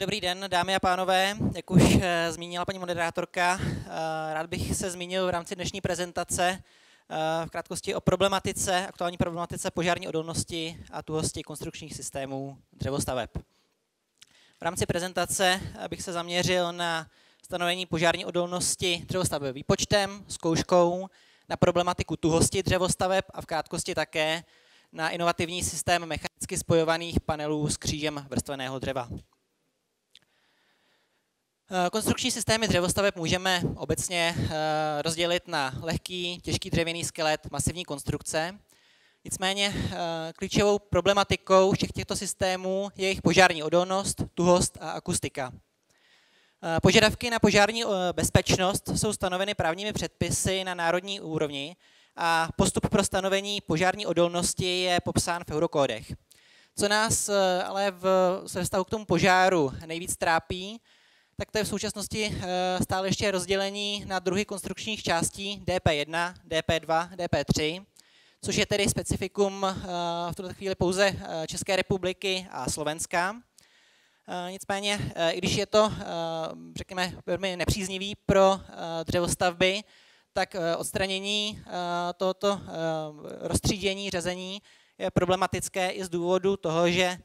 Dobrý den, dámy a pánové. Jak už eh, zmínila paní moderátorka, eh, rád bych se zmínil v rámci dnešní prezentace eh, v krátkosti o problematice, aktuální problematice požární odolnosti a tuhosti konstrukčních systémů dřevostaveb. V rámci prezentace bych se zaměřil na stanovení požární odolnosti dřevostaveb výpočtem, zkouškou, na problematiku tuhosti dřevostaveb a v krátkosti také na inovativní systém mechanicky spojovaných panelů s křížem vrstveného dřeva. Eh, konstrukční systémy dřevostaveb můžeme obecně eh, rozdělit na lehký, těžký dřevěný skelet, masivní konstrukce. Nicméně eh, klíčovou problematikou všech těchto systémů je jejich požární odolnost, tuhost a akustika. Požadavky na požární bezpečnost jsou stanoveny právními předpisy na národní úrovni a postup pro stanovení požární odolnosti je popsán v eurokódech. Co nás ale v, se vztahu k tomu požáru nejvíc trápí, tak to je v současnosti eh, stále ještě rozdělení na druhy konstrukčních částí DP1, DP2, DP3, což je tedy specifikum eh, v tuto chvíli pouze eh, České republiky a Slovenska. Nicméně, i když je to, řekněme, velmi nepříznivý pro dřevostavby, tak odstranění tohoto rozstřídění, řezení je problematické i z důvodu toho, že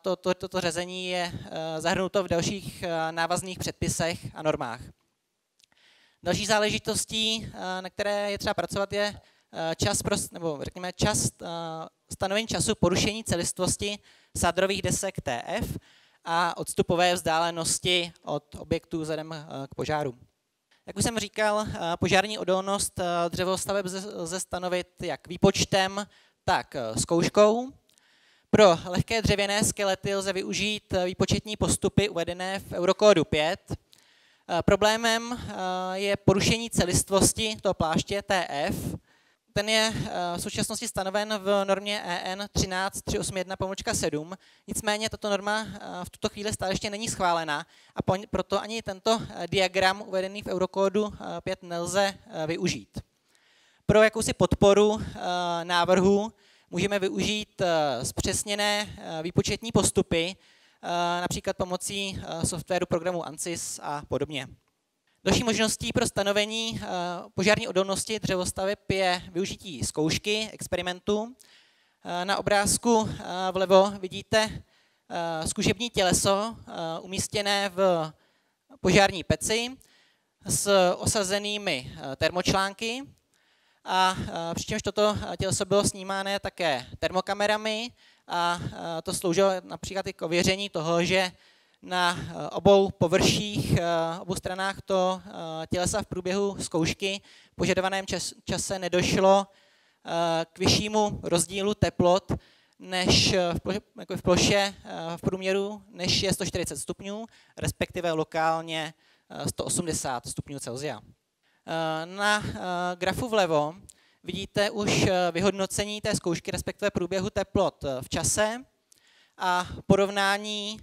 to, to, toto řezení je eh, zahrnuto v dalších eh, návazných předpisech a normách. Další záležitostí, na které je třeba pracovat, je čas pro, nebo řekněme čas, stanovení času porušení celistvosti sádrových desek TF a odstupové vzdálenosti od objektů vzhledem k požáru. Jak už jsem říkal, požární odolnost dřevostaveb lze stanovit jak výpočtem, tak zkouškou. Pro lehké dřevěné skelety lze využít eh, výpočetní postupy uvedené v Eurokódu 5. Eh, problémem eh, je porušení celistvosti toho pláště TF. Ten je v současnosti stanoven v normě EN 13381-7, nicméně tato norma v tuto chvíli stále ještě není schválena a proto ani tento diagram uvedený v Eurokódu 5 nelze využít. Pro jakousi podporu návrhu můžeme využít eh, zpřesněné eh, výpočetní postupy, eh, například pomocí softwaru programu ANSYS a podobně. Další možností pro stanovení požární odolnosti dřevostaveb je využití zkoušky, experimentu. Na obrázku vlevo vidíte zkušební těleso umístěné v požární peci s osazenými termočlánky a přičemž toto těleso bylo snímáno také termokamerami a to sloužilo například i k ověření toho, že na obou površích, obou stranách to tělesa v průběhu zkoušky v požadovaném čase nedošlo k vyššímu rozdílu teplot, než v, ploše, jako v průměru, než je 140 stupňů, respektive lokálně 180 stupňů Celsia. Eh, na eh, grafu vlevo vidíte už eh, vyhodnocení té zkoušky, respektive průběhu teplot v čase a porovnání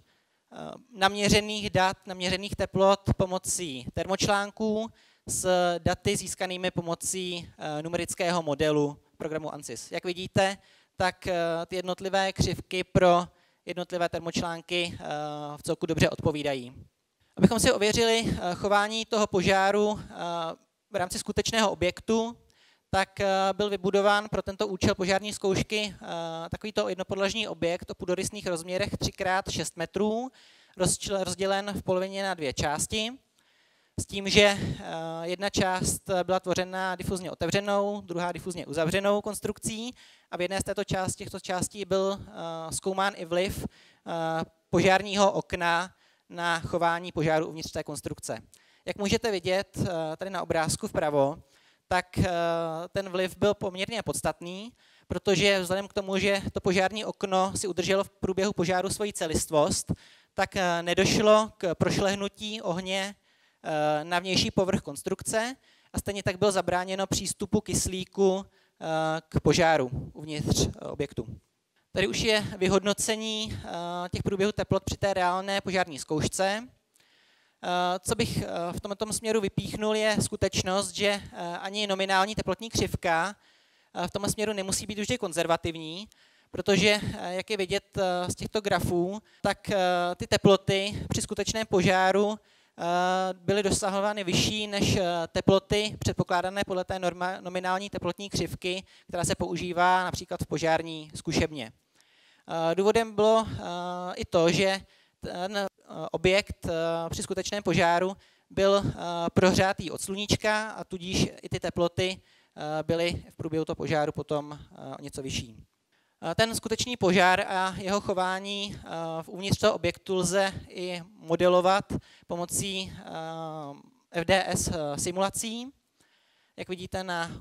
naměřených dat, naměřených teplot pomocí termočlánků s daty získanými pomocí numerického modelu programu ANSYS. Jak vidíte, tak ty jednotlivé křivky pro jednotlivé termočlánky v celku dobře odpovídají. Abychom si ověřili chování toho požáru v rámci skutečného objektu, tak eh, byl vybudován pro tento účel požární zkoušky eh, takovýto jednopodlažní objekt o půdorysných rozměrech 3x6 metrů, rozdělen v polovině na dvě části, s tím, že eh, jedna část byla tvořena difuzně otevřenou, druhá difuzně uzavřenou konstrukcí a v jedné z této části, těchto částí byl zkoumán i vliv požárního okna na chování požáru uvnitř té konstrukce. Jak můžete vidět eh, tady na obrázku vpravo, tak eh, ten vliv byl poměrně podstatný, protože vzhledem k tomu, že to požární okno si udrželo v průběhu požáru svoji celistvost, tak eh, nedošlo k prošlehnutí ohně na vnější povrch konstrukce a stejně tak bylo zabráněno přístupu kyslíku k požáru uvnitř objektu. Tady už je vyhodnocení těch průběhů teplot při té reálné požární zkoušce. Eh, co bych eh, v tomto směru vypíchnul, je skutečnost, že eh, ani nominální teplotní křivka v tomto směru nemusí být vždy konzervativní, protože, jak je vidět z těchto grafů, tak ty teploty při skutečném požáru byly dosahovány vyšší než teploty předpokládané podle té norma, nominální teplotní křivky, která se používá například v požární zkušebně. Důvodem bylo i to, že ten objekt při skutečném požáru byl prohřátý od sluníčka a tudíž i ty teploty byly v průběhu toho požáru potom něco vyšší. Ten skutečný požár a jeho chování v uvnitř toho objektu lze i modelovat pomocí FDS simulací, jak vidíte na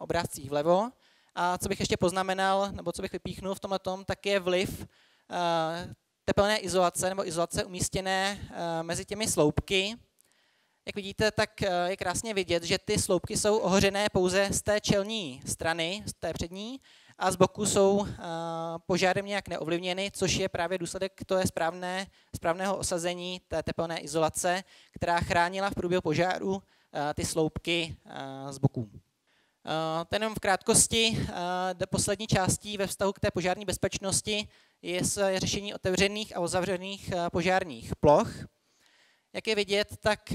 obrázcích vlevo. A co bych ještě poznamenal, nebo co bych vypíchnul v tomhle tom, tak je vliv tepelné izolace nebo izolace umístěné mezi těmi sloupky. Jak vidíte, tak je krásně vidět, že ty sloupky jsou ohořené pouze z té čelní strany, z té přední, a z boku jsou požárem nějak neovlivněny, což je právě důsledek toho správné, správného osazení té tepelné izolace, která chránila v průběhu požáru ty sloupky z boku. Ten jenom v krátkosti, poslední částí ve vztahu k té požární bezpečnosti je řešení otevřených a uzavřených požárních ploch. Jak je vidět, tak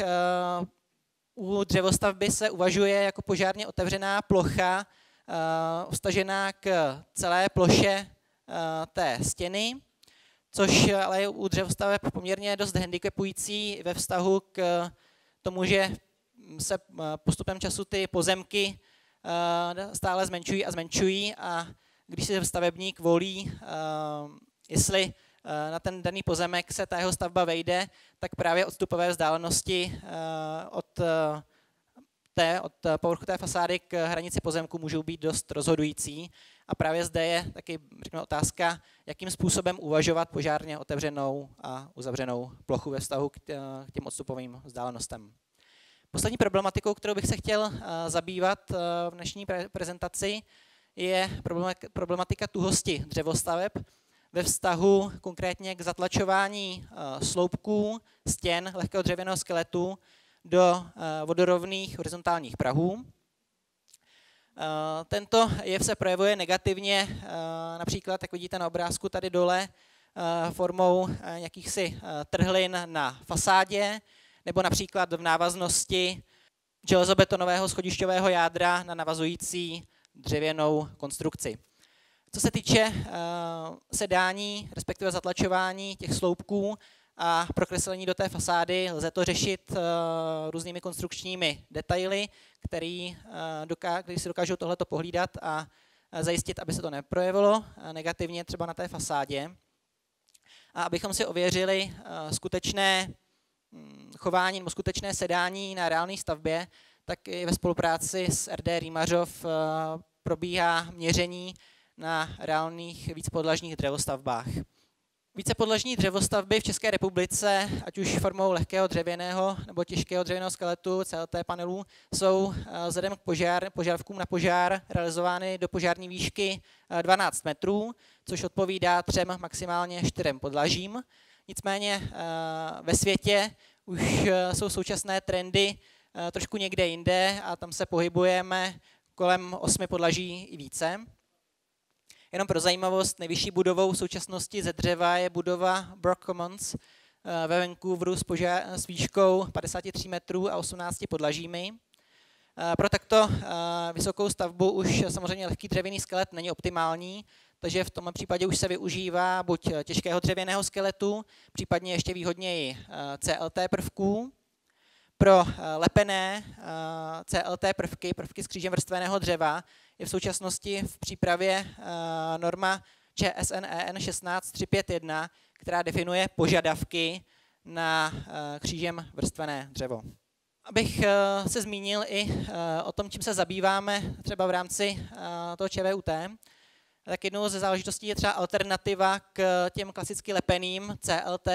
u dřevostavby se uvažuje jako požárně otevřená plocha vstažená k celé ploše té stěny, což ale je u dřevostaveb poměrně dost handicapující ve vztahu k tomu, že se postupem času ty pozemky stále zmenšují a zmenšují a když si stavebník volí, jestli na ten daný pozemek se ta jeho stavba vejde, tak právě odstupové vzdálenosti od té, od povrchu té fasády k hranici pozemku můžou být dost rozhodující. A právě zde je taky řeknu, otázka, jakým způsobem uvažovat požárně otevřenou a uzavřenou plochu ve vztahu k těm odstupovým vzdálenostem. Poslední problematikou, kterou bych se chtěl zabývat v dnešní prezentaci, je problematika tuhosti dřevostaveb ve vztahu konkrétně k zatlačování sloupků, stěn lehkého dřevěného skeletu do vodorovných horizontálních prahů. Tento jev se projevuje negativně, například, jak vidíte na obrázku tady dole, formou jakýchsi trhlin na fasádě, nebo například v návaznosti železobetonového schodišťového jádra na navazující dřevěnou konstrukci. Co se týče sedání, respektive zatlačování těch sloupků, a prokreslení do té fasády lze to řešit uh, různými konstrukčními detaily, který, uh, doká, který si dokážou tohleto pohlídat a zajistit, aby se to neprojevilo negativně třeba na té fasádě. A abychom si ověřili skutečné hm, chování nebo skutečné sedání na reálné stavbě, tak i ve spolupráci s RD Rýmařov probíhá měření na reálných vícepodlažních dřevostavbách. Vícepodlažní dřevostavby v České republice, ať už formou lehkého dřevěného nebo těžkého dřevěného skeletu, CLT panelů, jsou eh, vzhledem k požár, požárkům na požár realizovány do požární výšky 12 eh, metrů, což odpovídá třem, maximálně čtyřem podlažím. Nicméně eh, ve světě už jsou současné trendy trošku někde jinde a tam se pohybujeme kolem osmi podlaží i více. Jenom pro zajímavost, nejvyšší budovou v současnosti ze dřeva je budova Brock Commons eh, ve Vancouveru s, požár, s výškou 53 metrů a 18 podlažími. Eh, pro takto eh, vysokou stavbu už samozřejmě lehký dřevěný skelet není optimální, takže v tomto případě už se využívá buď těžkého dřevěného skeletu, případně ještě výhodněji CLT prvků. Pro lepené CLT prvky, prvky s křížem vrstveného dřeva, je v současnosti v přípravě eh, norma ČSN EN 16351, která definuje požadavky na eh, křížem vrstvené dřevo. Abych eh, se zmínil i o tom, čím se zabýváme třeba v rámci toho ČVUT, tak jednou ze záležitostí je třeba alternativa k těm klasicky lepeným CLT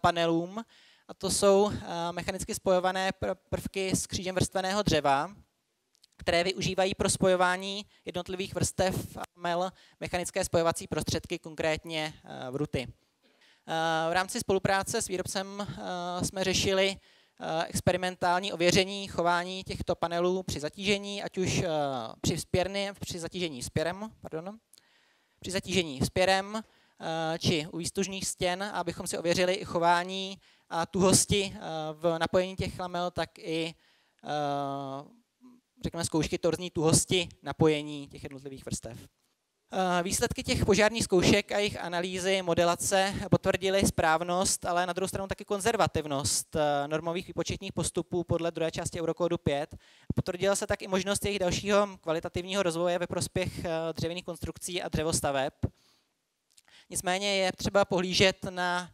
panelům, a to jsou mechanicky spojované prvky s křížem vrstveného dřeva, které využívají pro spojování jednotlivých vrstev mel mechanické spojovací prostředky, konkrétně eh, vruty. Eh, v rámci spolupráce s výrobcem eh, jsme řešili experimentální ověření chování těchto panelů při zatížení, ať už při, spěrny, při zatížení spěrem, pardon, při zatížení spěrem či u výstužných stěn, abychom si ověřili i chování a tuhosti v napojení těch lamel, tak i řekněme, zkoušky torzní tuhosti napojení těch jednotlivých vrstev. Eh, výsledky těch požárních zkoušek a jejich analýzy, modelace potvrdily správnost, ale na druhou stranu taky konzervativnost eh, normových výpočetních postupů podle druhé části Eurokódu 5. Potvrdila se tak i možnost jejich dalšího kvalitativního rozvoje ve prospěch eh, dřevěných konstrukcí a dřevostaveb. Nicméně je třeba pohlížet na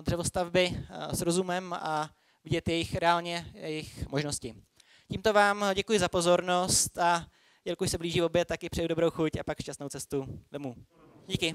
dřevostavby s rozumem a vidět jejich reálně jejich možnosti. Tímto vám děkuji za pozornost a jelikož se blíží oběd, taky přeju dobrou chuť a pak šťastnou cestu domů. Díky.